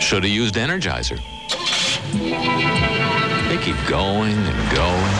Should have used Energizer. They keep going and going